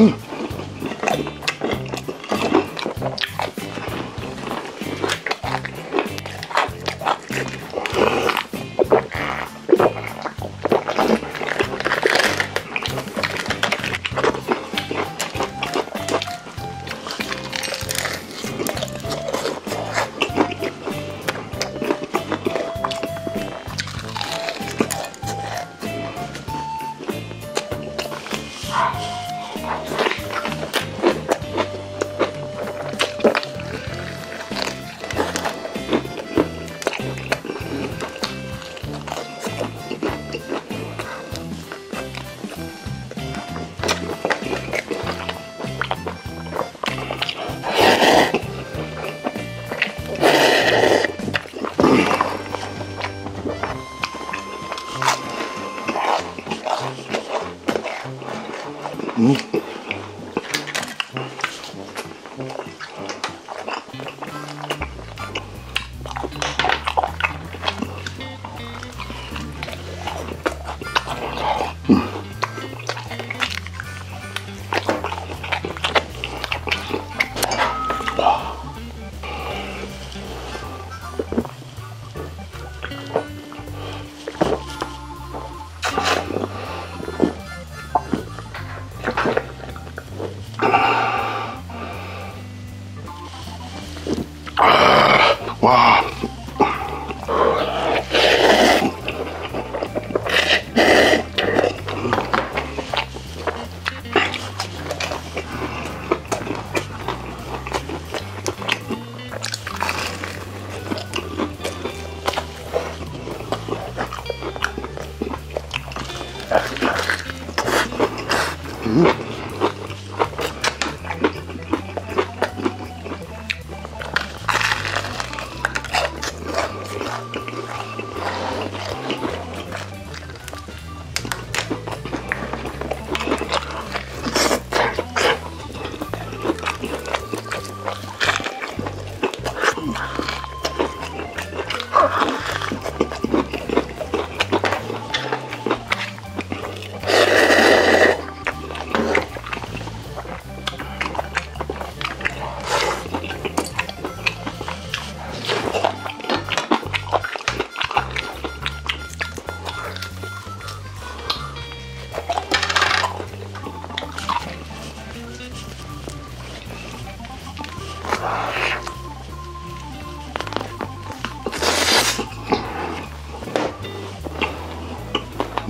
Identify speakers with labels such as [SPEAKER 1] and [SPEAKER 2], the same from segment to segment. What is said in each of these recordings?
[SPEAKER 1] Mm. 嗯。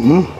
[SPEAKER 1] Hmm?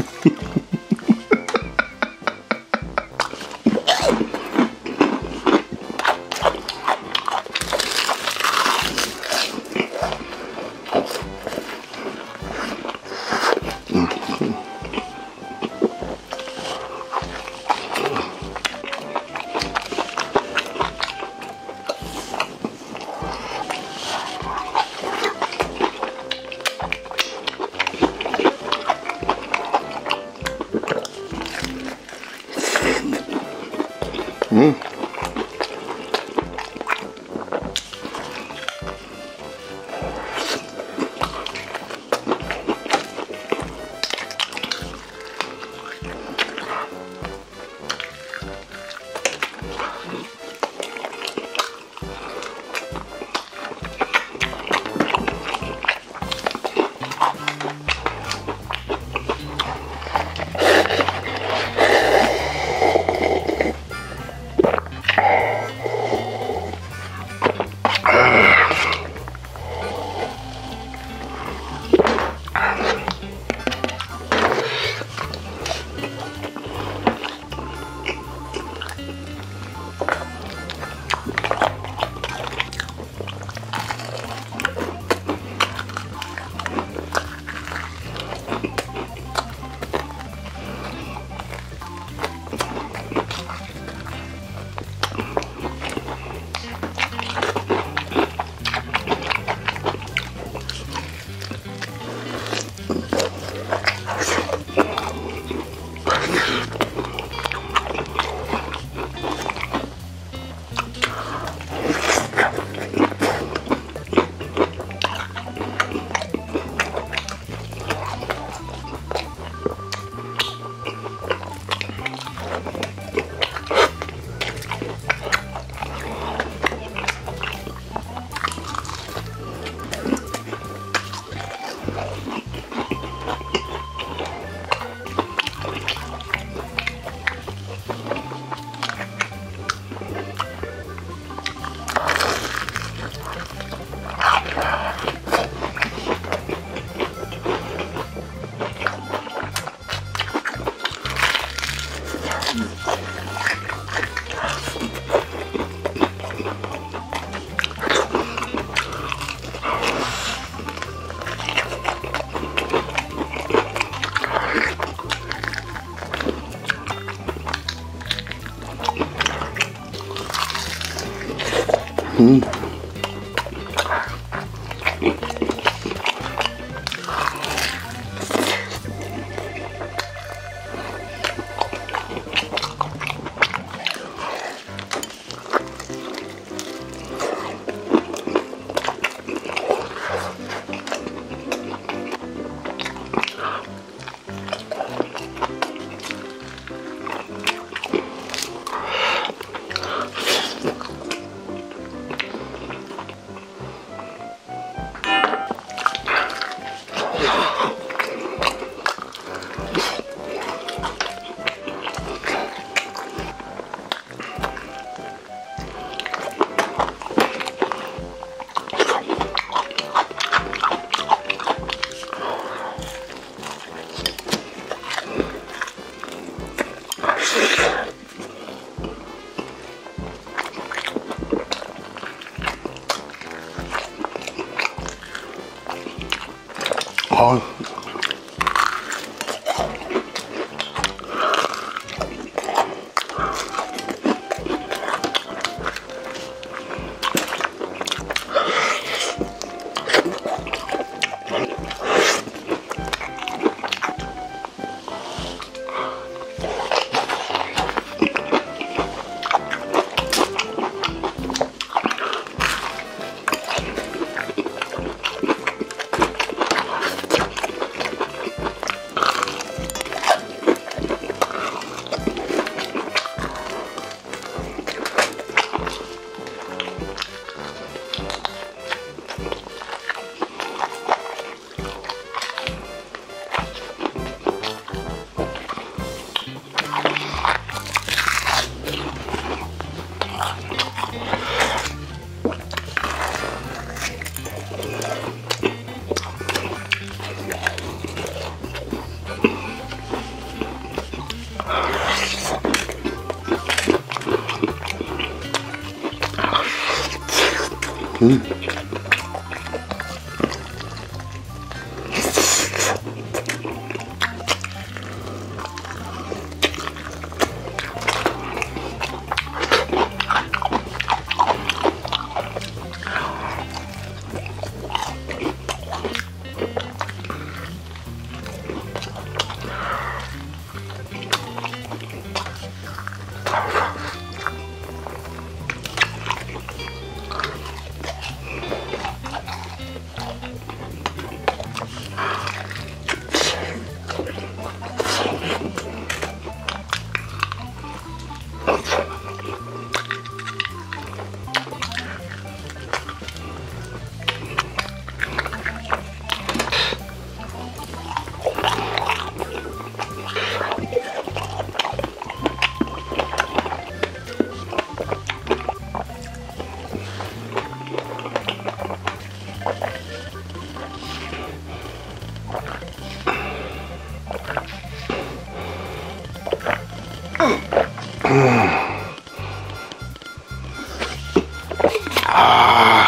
[SPEAKER 1] 음. 아.